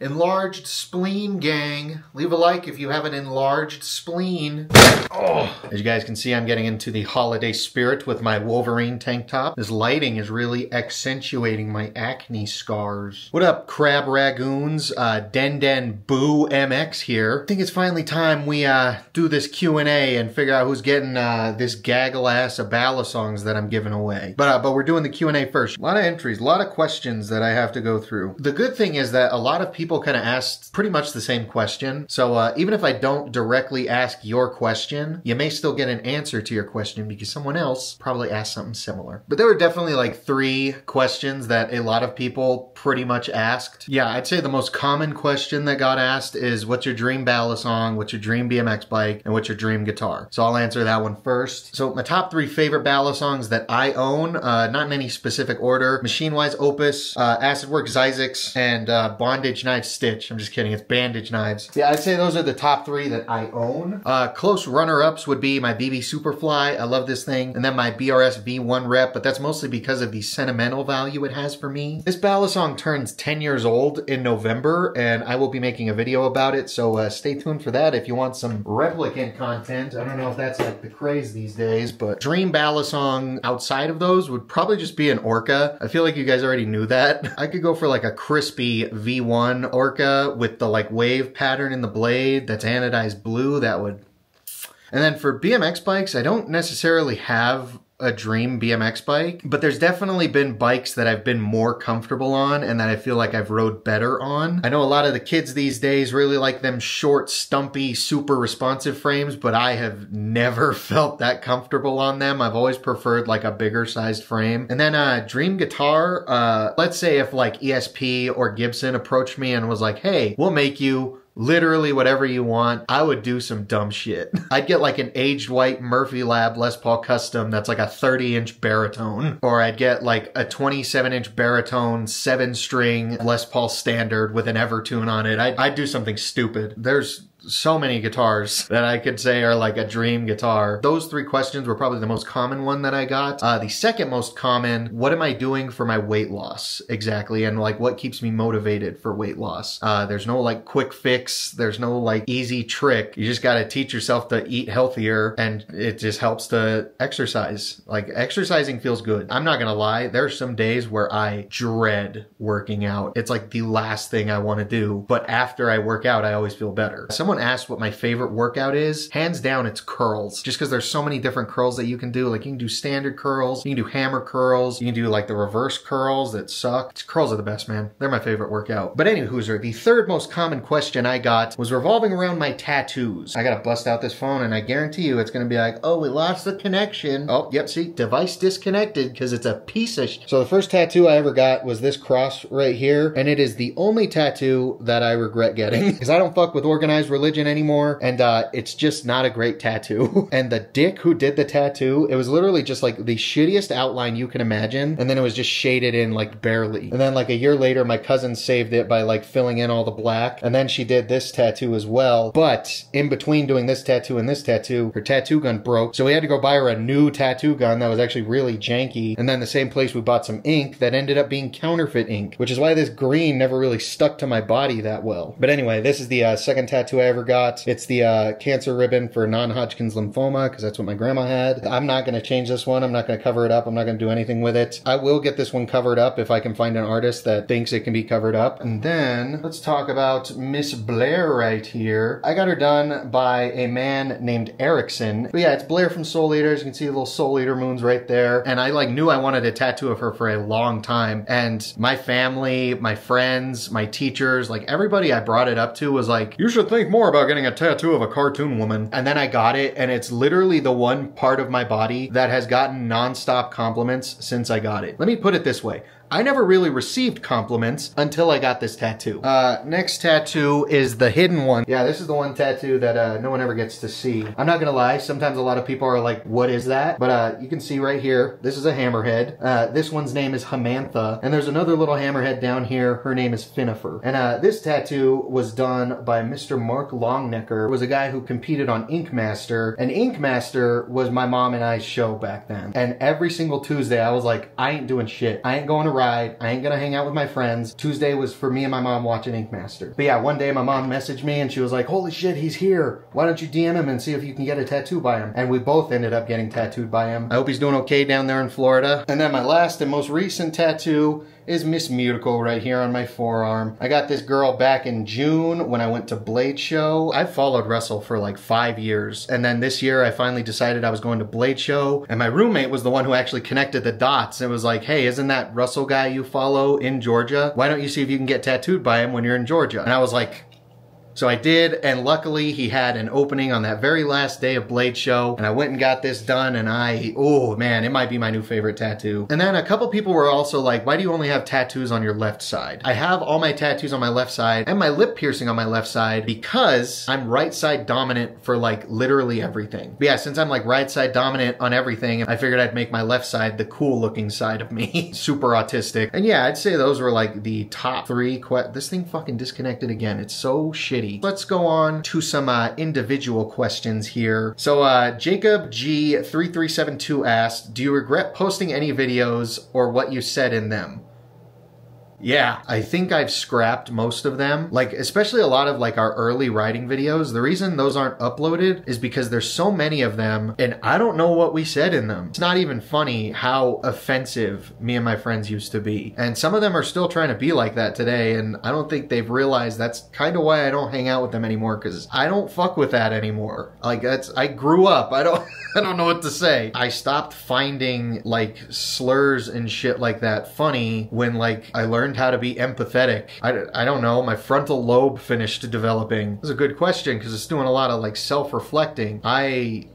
Enlarged spleen gang. Leave a like if you have an enlarged spleen. Oh. As you guys can see, I'm getting into the holiday spirit with my Wolverine tank top. This lighting is really accentuating my acne scars. What up, crab ragoons? Uh, Den Den BMX here. I think it's finally time we uh, do this Q&A and figure out who's getting uh, this gaggle ass of balisongs that I'm giving away. But, uh, but we're doing the Q&A first. A lot of entries, a lot of questions that I have to go through. The good thing is that a lot of people kind of asked pretty much the same question. So uh, even if I don't directly ask your question, you may still get an answer to your question because someone else probably asked something similar. But there were definitely like three questions that a lot of people pretty much asked. Yeah, I'd say the most common question that got asked is what's your dream balisong, what's your dream BMX bike, and what's your dream guitar? So I'll answer that one first. So my top three favorite balisongs that I own, uh, not in any specific order, Machine Wise Opus, uh, Acid Work Xyzix, and uh, Bondage Knife Stitch. I'm just kidding, it's Bandage Knives. Yeah, I'd say those are the top three that I own. Uh, close runner-ups would be my BB Superfly. I love this thing. And then my BRS V1 rep, but that's mostly because of the sentimental value it has for me. This balisong turns 10 years old in November, and I will be making a video about it, so uh, stay tuned for that if you want some replicant content. I don't know if that's like the craze these days, but dream balisong outside of those would probably just be an Orca. I feel like you guys already knew that. I could go for like a crispy V1 Orca with the like wave pattern in the blade that's anodized blue. That would and then for BMX bikes, I don't necessarily have a dream BMX bike, but there's definitely been bikes that I've been more comfortable on and that I feel like I've rode better on. I know a lot of the kids these days really like them short, stumpy, super responsive frames, but I have never felt that comfortable on them. I've always preferred like a bigger sized frame. And then uh, dream guitar, uh, let's say if like ESP or Gibson approached me and was like, hey, we'll make you literally whatever you want. I would do some dumb shit. I'd get like an aged white Murphy Lab Les Paul Custom that's like a 30 inch baritone. Or I'd get like a 27 inch baritone, seven string Les Paul standard with an Evertune on it. I'd, I'd do something stupid. There's so many guitars that I could say are like a dream guitar. Those three questions were probably the most common one that I got. Uh, the second most common, what am I doing for my weight loss exactly? And like what keeps me motivated for weight loss? Uh, there's no like quick fix. There's no like easy trick. You just got to teach yourself to eat healthier and it just helps to exercise. Like exercising feels good. I'm not going to lie. There's some days where I dread working out. It's like the last thing I want to do. But after I work out, I always feel better. Someone someone asked what my favorite workout is, hands down it's curls. Just because there's so many different curls that you can do. Like you can do standard curls, you can do hammer curls, you can do like the reverse curls that suck. Curls are the best, man. They're my favorite workout. But anywho, Hooser, the third most common question I got was revolving around my tattoos. I gotta bust out this phone and I guarantee you it's gonna be like, oh, we lost the connection. Oh, yep, see, device disconnected because it's a piece of So the first tattoo I ever got was this cross right here, and it is the only tattoo that I regret getting because I don't fuck with organized religion religion anymore, and uh, it's just not a great tattoo. and the dick who did the tattoo, it was literally just like the shittiest outline you can imagine, and then it was just shaded in like barely. And then like a year later, my cousin saved it by like filling in all the black, and then she did this tattoo as well. But in between doing this tattoo and this tattoo, her tattoo gun broke, so we had to go buy her a new tattoo gun that was actually really janky. And then the same place we bought some ink that ended up being counterfeit ink, which is why this green never really stuck to my body that well. But anyway, this is the uh, second tattoo I ever got. It's the uh, cancer ribbon for non-Hodgkin's lymphoma because that's what my grandma had. I'm not going to change this one. I'm not going to cover it up. I'm not going to do anything with it. I will get this one covered up if I can find an artist that thinks it can be covered up. And then let's talk about Miss Blair right here. I got her done by a man named Erickson. But yeah, it's Blair from Soul Eaters. You can see the little Soul Eater moons right there. And I like knew I wanted a tattoo of her for a long time. And my family, my friends, my teachers, like everybody I brought it up to was like, you should think more about getting a tattoo of a cartoon woman. And then I got it, and it's literally the one part of my body that has gotten nonstop compliments since I got it. Let me put it this way. I never really received compliments until I got this tattoo. Uh, next tattoo is the hidden one. Yeah, this is the one tattoo that uh, no one ever gets to see. I'm not gonna lie, sometimes a lot of people are like, what is that? But uh, you can see right here, this is a hammerhead. Uh, this one's name is Hamantha. And there's another little hammerhead down here. Her name is Finnifer. And uh, this tattoo was done by Mr. Mark Longnecker. Was a guy who competed on Ink Master. And Ink Master was my mom and I's show back then. And every single Tuesday, I was like, I ain't doing shit. I ain't going to ride. I ain't gonna hang out with my friends. Tuesday was for me and my mom watching Ink Master. But yeah, one day my mom messaged me and she was like, holy shit, he's here. Why don't you DM him and see if you can get a tattoo by him? And we both ended up getting tattooed by him. I hope he's doing okay down there in Florida. And then my last and most recent tattoo is Miss Miracle right here on my forearm. I got this girl back in June when I went to Blade Show. I've followed Russell for like five years. And then this year I finally decided I was going to Blade Show. And my roommate was the one who actually connected the dots. It was like, hey, isn't that Russell guy you follow in Georgia? Why don't you see if you can get tattooed by him when you're in Georgia? And I was like, so I did, and luckily he had an opening on that very last day of Blade Show, and I went and got this done, and I, oh man, it might be my new favorite tattoo. And then a couple people were also like, why do you only have tattoos on your left side? I have all my tattoos on my left side and my lip piercing on my left side because I'm right side dominant for like literally everything. But yeah, since I'm like right side dominant on everything, I figured I'd make my left side the cool looking side of me. Super autistic. And yeah, I'd say those were like the top three. this thing fucking disconnected again. It's so shitty Let's go on to some uh, individual questions here. So uh, Jacob G3372 asked, do you regret posting any videos or what you said in them? Yeah, I think I've scrapped most of them. Like, especially a lot of like our early writing videos. The reason those aren't uploaded is because there's so many of them and I don't know what we said in them. It's not even funny how offensive me and my friends used to be. And some of them are still trying to be like that today. And I don't think they've realized that's kind of why I don't hang out with them anymore because I don't fuck with that anymore. Like that's, I grew up. I don't, I don't know what to say. I stopped finding like slurs and shit like that funny when like I learned learned how to be empathetic? I, I don't know. My frontal lobe finished developing. This is a good question because it's doing a lot of like self-reflecting. I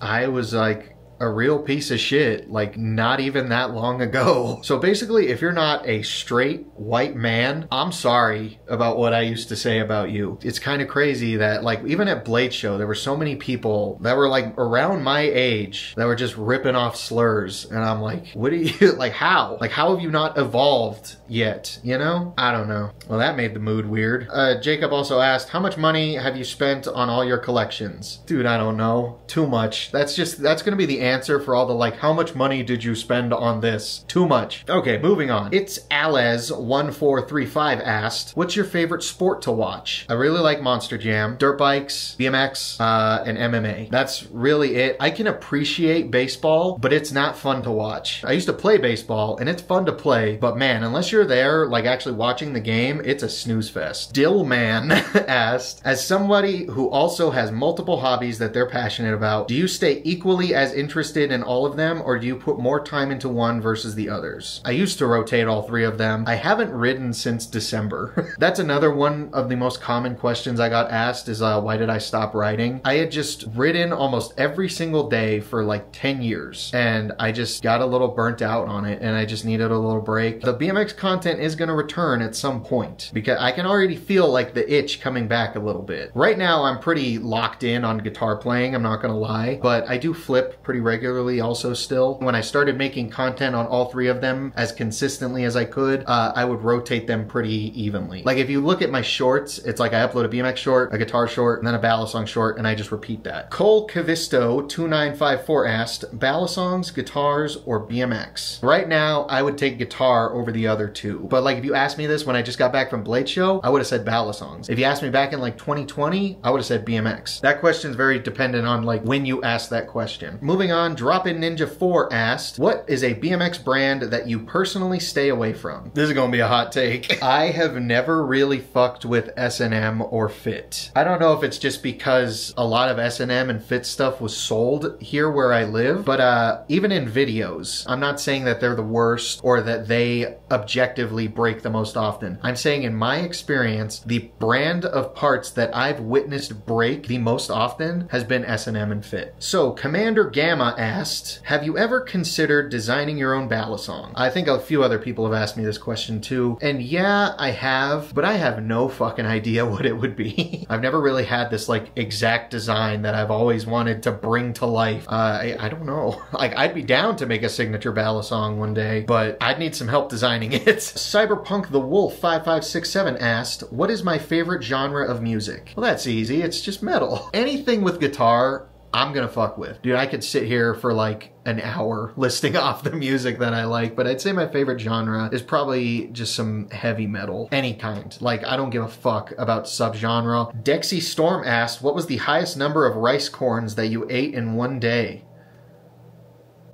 I was like a real piece of shit like not even that long ago. So basically, if you're not a straight white man, I'm sorry about what I used to say about you. It's kind of crazy that like even at Blade Show, there were so many people that were like around my age that were just ripping off slurs. And I'm like, what do you, like how? Like how have you not evolved yet, you know? I don't know. Well, that made the mood weird. Uh, Jacob also asked, how much money have you spent on all your collections? Dude, I don't know. Too much. That's just, that's gonna be the answer for all the like, how much money did you spend on this? Too much. Okay, moving on. It's Alez1435 asked, what's your favorite sport to watch? I really like Monster Jam, dirt bikes, BMX, uh, and MMA. That's really it. I can appreciate baseball, but it's not fun to watch. I used to play baseball and it's fun to play, but man, unless you're there, like actually watching the game, it's a snooze fest. Dillman asked, as somebody who also has multiple hobbies that they're passionate about, do you stay equally as interested in all of them or do you put more time into one versus the others? I used to rotate all three of them. I haven't ridden since December. That's another one of the most common questions I got asked is uh, why did I stop riding? I had just ridden almost every single day for like 10 years and I just got a little burnt out on it and I just needed a little break. The BMX content is going to return at some point because I can already feel like the itch coming back a little bit. Right now I'm pretty locked in on guitar playing, I'm not going to lie, but I do flip pretty regularly regularly also still. When I started making content on all three of them as consistently as I could, uh, I would rotate them pretty evenly. Like if you look at my shorts, it's like I upload a BMX short, a guitar short, and then a Balisong short, and I just repeat that. Cole Cavisto 2954 asked, Balisongs, guitars, or BMX? Right now, I would take guitar over the other two. But like if you asked me this when I just got back from Blade Show, I would have said Balisongs. If you asked me back in like 2020, I would have said BMX. That question is very dependent on like when you ask that question. Moving on, Drop In Ninja 4 asked, What is a BMX brand that you personally stay away from? This is gonna be a hot take. I have never really fucked with S&M or Fit. I don't know if it's just because a lot of S&M and Fit stuff was sold here where I live, but uh, even in videos, I'm not saying that they're the worst or that they objectively break the most often. I'm saying in my experience, the brand of parts that I've witnessed break the most often has been S&M and Fit. So Commander Gamma asked, have you ever considered designing your own Balisong? I think a few other people have asked me this question too. And yeah, I have, but I have no fucking idea what it would be. I've never really had this like exact design that I've always wanted to bring to life. Uh, I, I don't know. Like I'd be down to make a signature Balisong one day, but I'd need some help designing it. Cyberpunk the Wolf 5567 asked, what is my favorite genre of music? Well, that's easy. It's just metal. Anything with guitar I'm gonna fuck with. Dude, I could sit here for like an hour listing off the music that I like, but I'd say my favorite genre is probably just some heavy metal, any kind. Like, I don't give a fuck about subgenre. Dexy Storm asked, what was the highest number of rice corns that you ate in one day?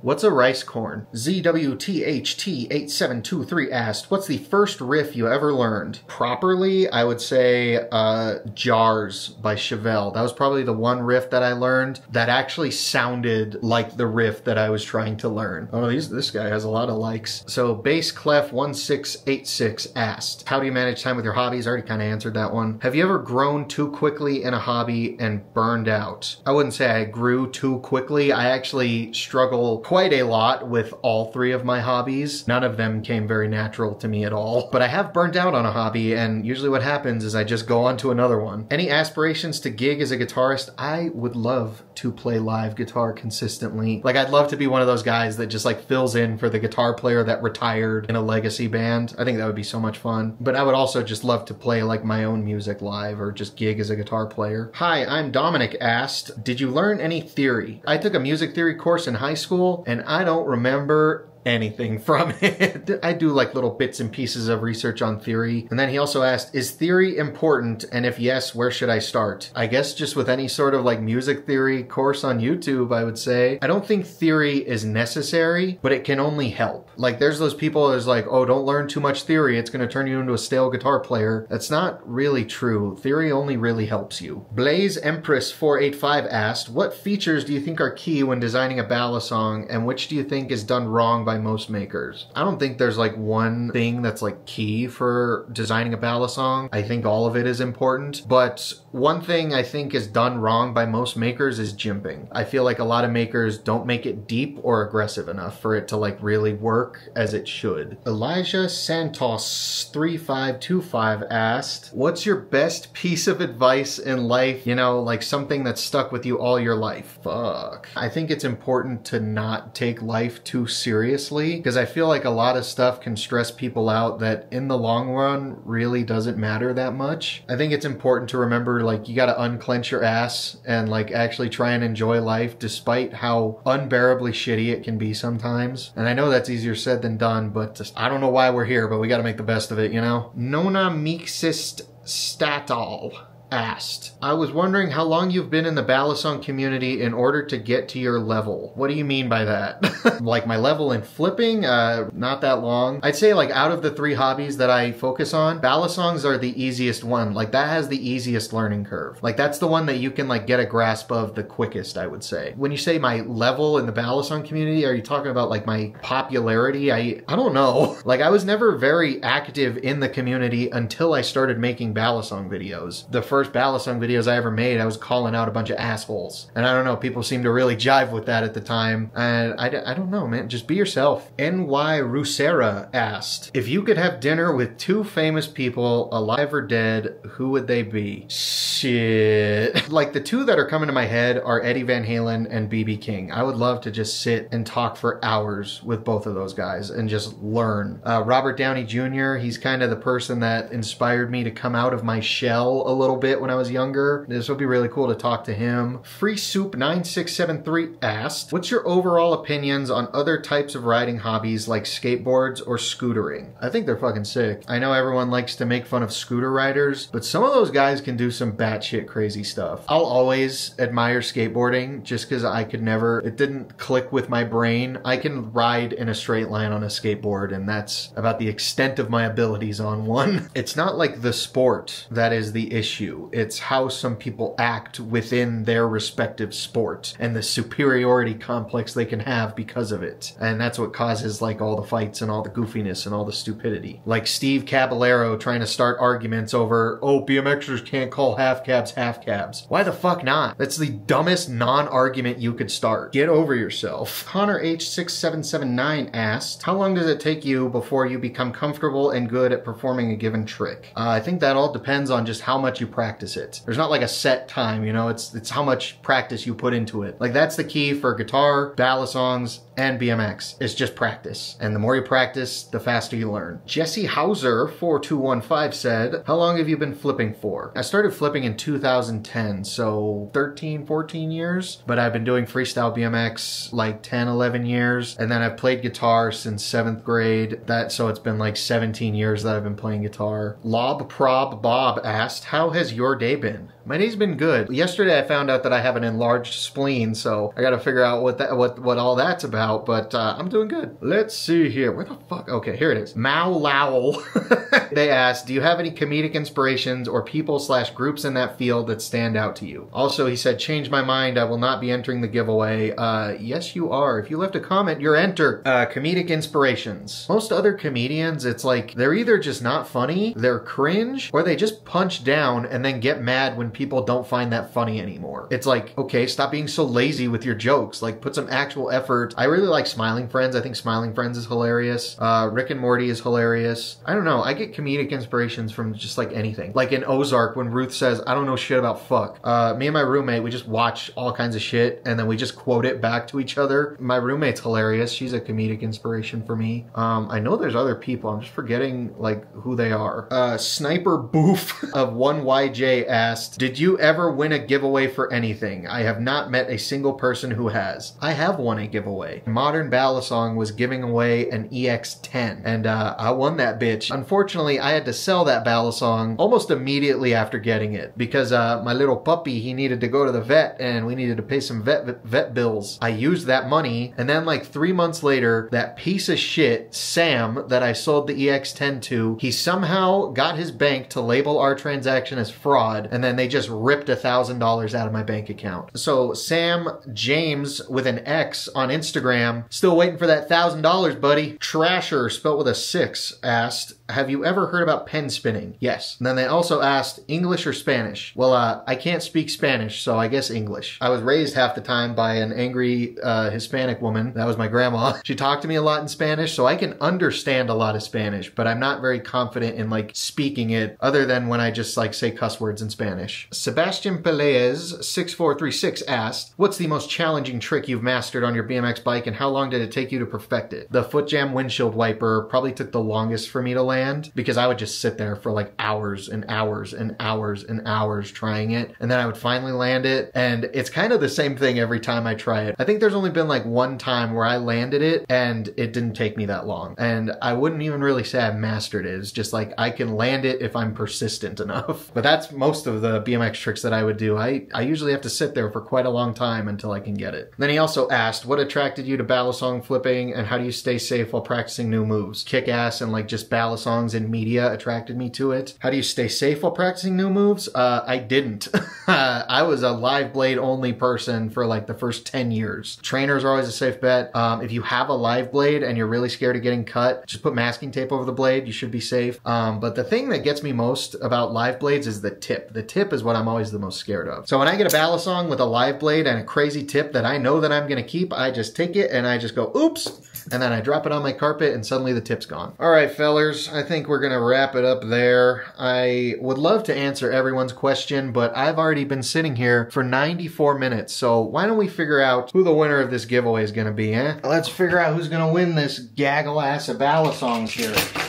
What's a rice corn? ZWTHT8723 asked, what's the first riff you ever learned? Properly, I would say uh, Jars by Chevelle. That was probably the one riff that I learned that actually sounded like the riff that I was trying to learn. Oh, these, this guy has a lot of likes. So Bass Clef 1686 asked, how do you manage time with your hobbies? I already kind of answered that one. Have you ever grown too quickly in a hobby and burned out? I wouldn't say I grew too quickly. I actually struggle quite a lot with all three of my hobbies. None of them came very natural to me at all. But I have burned out on a hobby, and usually what happens is I just go on to another one. Any aspirations to gig as a guitarist? I would love to play live guitar consistently. Like, I'd love to be one of those guys that just like fills in for the guitar player that retired in a legacy band. I think that would be so much fun. But I would also just love to play like my own music live or just gig as a guitar player. Hi, I'm Dominic asked, did you learn any theory? I took a music theory course in high school and I don't remember anything from it. I do like little bits and pieces of research on theory. And then he also asked, is theory important? And if yes, where should I start? I guess just with any sort of like music theory course on YouTube, I would say. I don't think theory is necessary, but it can only help. Like there's those people that's like, oh, don't learn too much theory. It's going to turn you into a stale guitar player. That's not really true. Theory only really helps you. Blaze Empress 485 asked, what features do you think are key when designing a balisong and which do you think is done wrong by most makers. I don't think there's like one thing that's like key for designing a balisong. I think all of it is important, but one thing I think is done wrong by most makers is jimping. I feel like a lot of makers don't make it deep or aggressive enough for it to like really work as it should. Elijah Santos 3525 asked, what's your best piece of advice in life? You know, like something that's stuck with you all your life. Fuck. I think it's important to not take life too seriously because I feel like a lot of stuff can stress people out that in the long run really doesn't matter that much. I think it's important to remember like you got to unclench your ass and like actually try and enjoy life despite how unbearably shitty it can be sometimes. And I know that's easier said than done, but just, I don't know why we're here, but we got to make the best of it, you know? Nona Mixist Statal asked, I was wondering how long you've been in the balisong community in order to get to your level. What do you mean by that? like my level in flipping? Uh, not that long. I'd say like out of the three hobbies that I focus on, balisongs are the easiest one. Like that has the easiest learning curve. Like that's the one that you can like get a grasp of the quickest, I would say. When you say my level in the balisong community, are you talking about like my popularity? I, I don't know. Like I was never very active in the community until I started making balisong videos. The first first balisong videos I ever made, I was calling out a bunch of assholes. And I don't know, people seem to really jive with that at the time. And I, I don't know, man, just be yourself. NY Rusera asked, if you could have dinner with two famous people, alive or dead, who would they be? Shit. like the two that are coming to my head are Eddie Van Halen and BB King. I would love to just sit and talk for hours with both of those guys and just learn. Uh, Robert Downey Jr., he's kind of the person that inspired me to come out of my shell a little bit bit when I was younger. This would be really cool to talk to him. Free Soup 9673 asked, what's your overall opinions on other types of riding hobbies like skateboards or scootering? I think they're fucking sick. I know everyone likes to make fun of scooter riders, but some of those guys can do some batshit crazy stuff. I'll always admire skateboarding just because I could never, it didn't click with my brain. I can ride in a straight line on a skateboard and that's about the extent of my abilities on one. It's not like the sport that is the issue. It's how some people act within their respective sport and the superiority complex they can have because of it. And that's what causes like all the fights and all the goofiness and all the stupidity. Like Steve Caballero trying to start arguments over, oh, BMXers can't call half cabs half cabs. Why the fuck not? That's the dumbest non-argument you could start. Get over yourself. Connor H6779 asked, how long does it take you before you become comfortable and good at performing a given trick? Uh, I think that all depends on just how much you practice practice it. There's not like a set time, you know, it's it's how much practice you put into it. Like that's the key for guitar, balisongs, and BMX. It's just practice. And the more you practice, the faster you learn. Jesse Hauser 4215 said, How long have you been flipping for? I started flipping in 2010, so 13, 14 years, but I've been doing freestyle BMX like 10, 11 years, and then I've played guitar since seventh grade. That so it's been like 17 years that I've been playing guitar. Lob Prob Bob asked, How has your day been? My day's been good. Yesterday I found out that I have an enlarged spleen, so I gotta figure out what that what what all that's about, but uh, I'm doing good. Let's see here. Where the fuck? Okay, here it is. Mao Lowell. they asked, do you have any comedic inspirations or people slash groups in that field that stand out to you? Also, he said, change my mind. I will not be entering the giveaway. Uh, yes, you are. If you left a comment, you're entered. Uh, comedic inspirations. Most other comedians, it's like they're either just not funny, they're cringe, or they just punch down and then get mad when people don't find that funny anymore. It's like, okay, stop being so lazy with your jokes. Like, put some actual effort. I really like Smiling Friends. I think Smiling Friends is hilarious. Uh, Rick and Morty is hilarious. I don't know. I get comedic inspirations from just like anything. Like in Ozark, when Ruth says, I don't know shit about fuck. Uh, me and my roommate, we just watch all kinds of shit and then we just quote it back to each other. My roommate's hilarious. She's a comedic inspiration for me. Um, I know there's other people. I'm just forgetting like who they are. Uh, Sniper Boof of 1YJ asked, did you ever win a giveaway for anything? I have not met a single person who has. I have won a giveaway. Modern Balisong was giving away an EX10 and uh, I won that bitch. Unfortunately, I had to sell that Balisong almost immediately after getting it because uh, my little puppy, he needed to go to the vet and we needed to pay some vet, vet bills. I used that money and then like three months later, that piece of shit, Sam, that I sold the EX10 to, he somehow got his bank to label our transaction as fraud and then they just ripped a thousand dollars out of my bank account. So Sam James with an X on Instagram, still waiting for that thousand dollars, buddy. Trasher, spelt with a six, asked, have you ever heard about pen spinning? Yes. And then they also asked English or Spanish. Well, uh, I can't speak Spanish, so I guess English. I was raised half the time by an angry uh, Hispanic woman. That was my grandma. She talked to me a lot in Spanish, so I can understand a lot of Spanish, but I'm not very confident in like speaking it other than when I just like say cuss words in Spanish. Sebastian Pelez 6436 asked, what's the most challenging trick you've mastered on your BMX bike and how long did it take you to perfect it? The foot jam windshield wiper probably took the longest for me to land because I would just sit there for like hours and hours and hours and hours trying it. And then I would finally land it. And it's kind of the same thing every time I try it. I think there's only been like one time where I landed it and it didn't take me that long. And I wouldn't even really say I mastered it. It's just like I can land it if I'm persistent enough. But that's most of the BMX tricks that I would do. I, I usually have to sit there for quite a long time until I can get it. Then he also asked, what attracted you to balisong flipping and how do you stay safe while practicing new moves? Kick ass and like just balisongs and media attracted me to it. How do you stay safe while practicing new moves? Uh, I didn't. I was a live blade only person for like the first 10 years. Trainers are always a safe bet. Um, if you have a live blade and you're really scared of getting cut, just put masking tape over the blade. You should be safe. Um, but the thing that gets me most about live blades is the tip. The tip is what I'm always the most scared of. So when I get a balisong with a live blade and a crazy tip that I know that I'm gonna keep, I just take it and I just go, oops, and then I drop it on my carpet and suddenly the tip's gone. All right, fellers, I think we're gonna wrap it up there. I would love to answer everyone's question, but I've already been sitting here for 94 minutes, so why don't we figure out who the winner of this giveaway is gonna be, eh? Let's figure out who's gonna win this gaggle ass of balisongs here.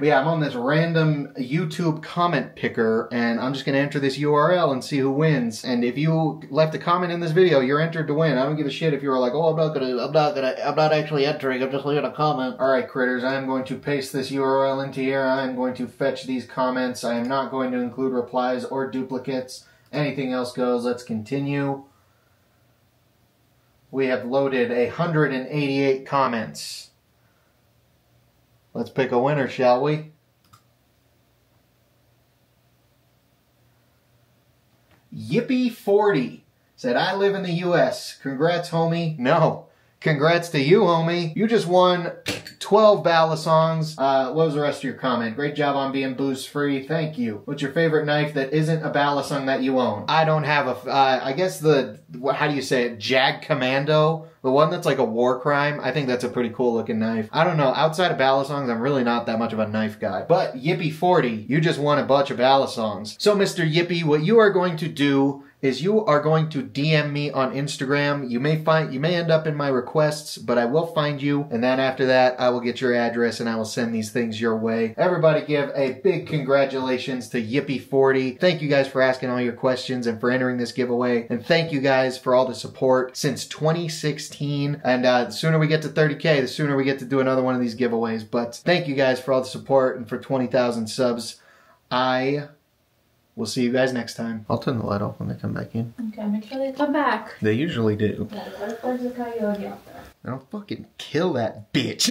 But yeah, I'm on this random YouTube comment picker, and I'm just gonna enter this URL and see who wins. And if you left a comment in this video, you're entered to win. I don't give a shit if you were like, oh, I'm not gonna, I'm not gonna, I'm not actually entering, I'm just leaving a comment. All right, critters, I am going to paste this URL into here. I am going to fetch these comments. I am not going to include replies or duplicates. Anything else goes. Let's continue. We have loaded 188 comments. Let's pick a winner, shall we? Yippee40 said, I live in the U.S. Congrats, homie. No, Congrats to you, homie. You just won 12 Balisongs. Uh, what was the rest of your comment? Great job on being booze free. Thank you. What's your favorite knife that isn't a Balisong that you own? I don't have a. Uh, I guess the, how do you say it? Jagdkommando. The one that's like a war crime, I think that's a pretty cool looking knife. I don't know, outside of Balisongs, I'm really not that much of a knife guy. But Yippee40, you just won a bunch of Balisongs. So Mr. Yippee, what you are going to do is you are going to DM me on Instagram. You may find you may end up in my requests, but I will find you, and then after that, I will get your address and I will send these things your way. Everybody, give a big congratulations to Yippee40. Thank you guys for asking all your questions and for entering this giveaway, and thank you guys for all the support since 2016. And uh, the sooner we get to 30k, the sooner we get to do another one of these giveaways. But thank you guys for all the support and for 20,000 subs. I We'll see you guys next time. I'll turn the light off when they come back in. Okay, make sure they come back. They usually do. Yeah, there's a coyote out there. I'll fucking kill that bitch.